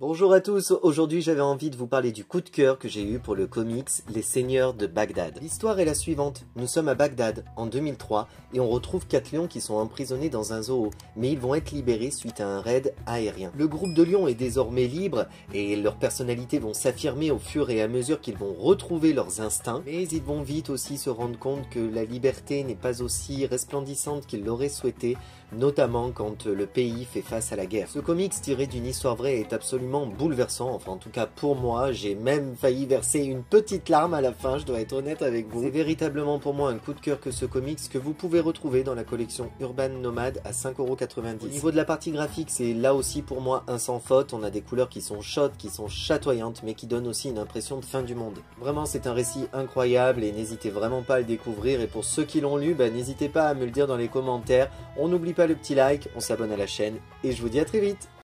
Bonjour à tous, aujourd'hui j'avais envie de vous parler du coup de cœur que j'ai eu pour le comics Les Seigneurs de Bagdad. L'histoire est la suivante, nous sommes à Bagdad en 2003 et on retrouve quatre lions qui sont emprisonnés dans un zoo, mais ils vont être libérés suite à un raid aérien. Le groupe de lions est désormais libre et leurs personnalités vont s'affirmer au fur et à mesure qu'ils vont retrouver leurs instincts, mais ils vont vite aussi se rendre compte que la liberté n'est pas aussi resplendissante qu'ils l'auraient souhaité, notamment quand le pays fait face à la guerre. Ce comics tiré d'une histoire vraie est absolument bouleversant, enfin en tout cas pour moi, j'ai même failli verser une petite larme à la fin, je dois être honnête avec vous. C'est véritablement pour moi un coup de cœur que ce comics que vous pouvez retrouver dans la collection Urban Nomad à 5,90€. Au niveau de la partie graphique, c'est là aussi pour moi un sans faute, on a des couleurs qui sont chaudes, qui sont chatoyantes, mais qui donnent aussi une impression de fin du monde. Vraiment c'est un récit incroyable et n'hésitez vraiment pas à le découvrir et pour ceux qui l'ont lu, bah, n'hésitez pas à me le dire dans les commentaires. On n'oublie pas le petit like, on s'abonne à la chaîne et je vous dis à très vite